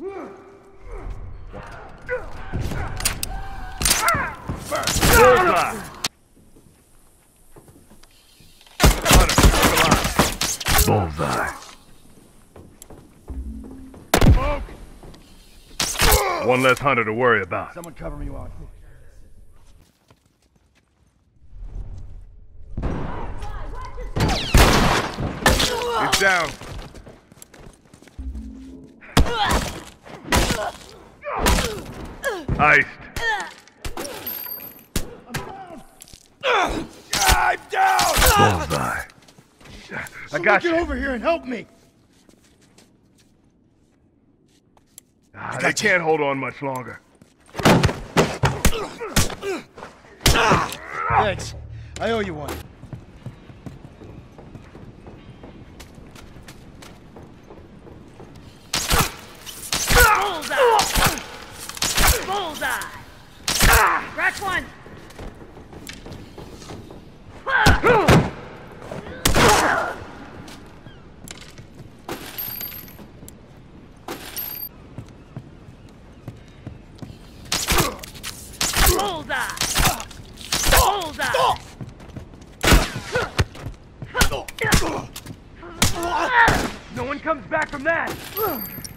Bullseye! Hunter, come on. Bullseye. One less hunter to worry about. Someone cover me while I He's down. Iced. I'm down! Bullseye. I got Get over here and help me! Ah, they can't hold on much longer. Thanks. I owe you one. Bullseye! Bullseye! Crack one! No one comes back from that.